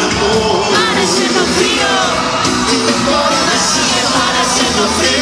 amor. Para siendo frío, para siendo frío.